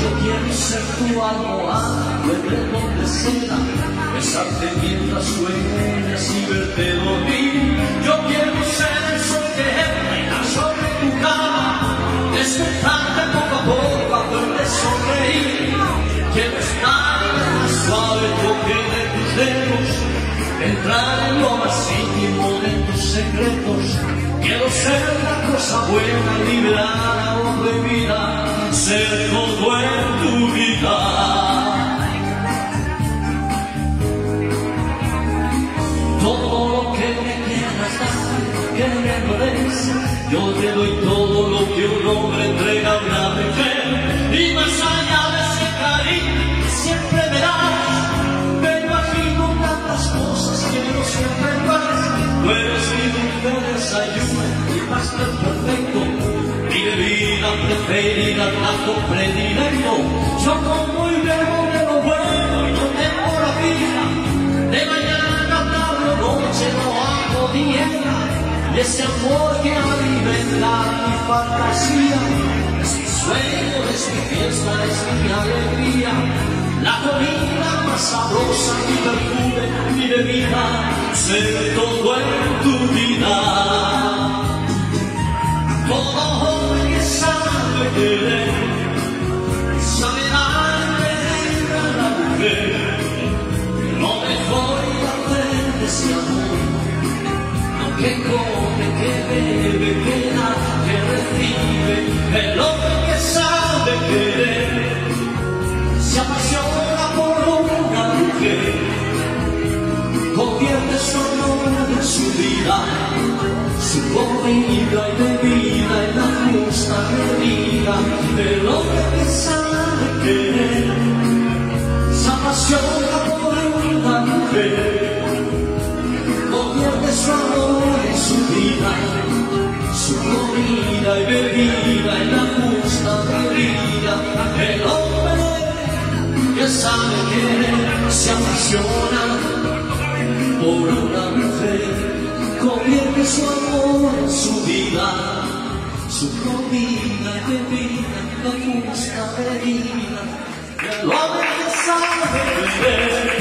Yo quiero ser tu almohada, duerme donde sea, besarte mientras sueñas y verte dormir. Yo quiero ser el sol que reina sobre tu cama, despertarte poco a poco a verte sonreír. Quiero estar en el suave toque de tus dedos, entrar en lo más íntimo de tus secretos. Quiero ser la cosa buena, liberada ser todo tu vida. Todo lo que me quieras dar, que me des, yo te doy todo lo que un hombre entrega a una mujer. Y más allá de ese cariño que siempre me das, me imagino tantas cosas que no siempre iguales. Tú eres mi dulce desayuno y pastel perfecto, mi bebida preferida, plato predilecto. Yo como y bebo de lo bueno y no tengo la vida, de mañana, tarde noche no hago dieta. Y ese amor que alimenta mi fantasía, es sueño, es mi fiesta, es mi alegría. La comida más sabrosa, mi perfume, mi bebida, ser todo en que come, que bebe, que da, que recibe, el el hombre que sabe querer, se apasiona por una mujer, convierte su amor en su vida, su comida y bebida en la justa medida, el hombre que sabe querer, se apasiona por una mujer, convierte su amor en su vida, su comida y bebida, la justa medida, el hombre que sabe querer.